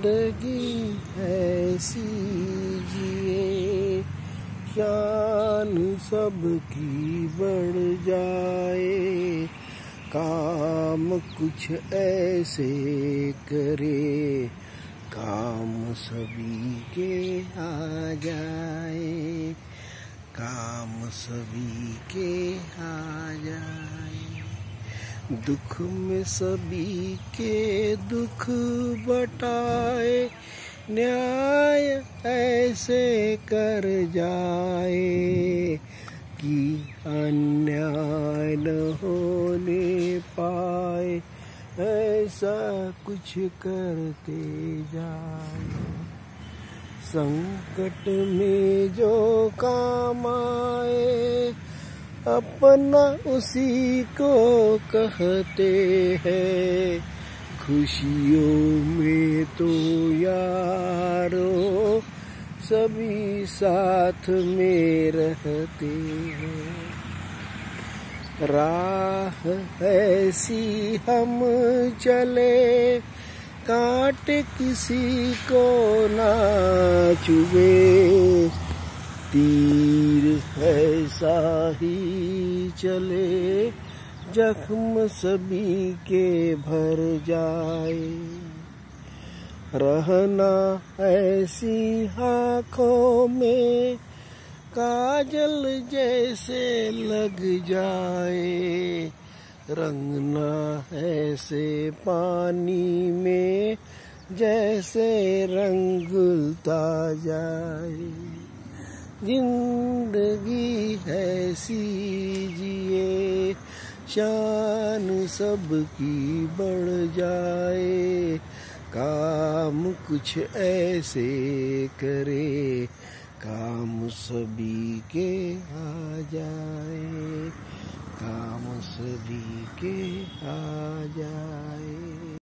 ज़िंदगी ऐसी जिए, शान सबकी बढ़ जाए। काम कुछ ऐसे करे, काम सभी के आ जाए। काम सभी के आ जाए। दुख में सभी के दुख बटाए, न्याय ऐसे कर जाए कि अन्याय न होने पाए, ऐसा कुछ करते जाए। संकट में जो काम अपना उसी को कहते हैं। खुशियों में तो यारो सभी साथ में रहते हैं। राह ऐसी हम चले, काट किसी को ना चुबे ऐसा ही चले, जख्म सभी के भर जाए। रहना ऐसी आँखों में, काजल जैसे लग जाए। रंगना ऐसे पानी में, जैसे रंगुलता जाए। ज़िंदगी है सी जिए, शान सबकी बढ़ जाए। काम कुछ ऐसे करे, काम सभी के आ जाए। काम सभी के आ जाए।